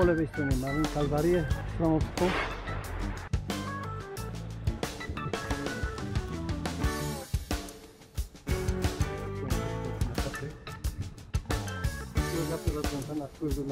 po lewej stronie mamy Kalwarię Stromowską. Droga prowadząca na wpływ do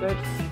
Thanks.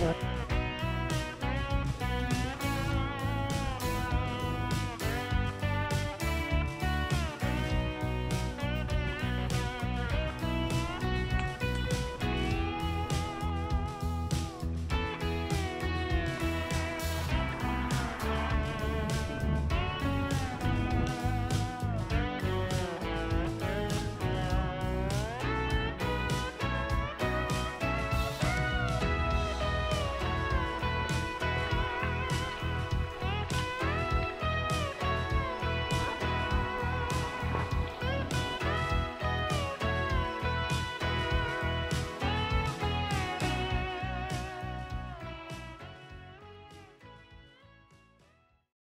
Na razie.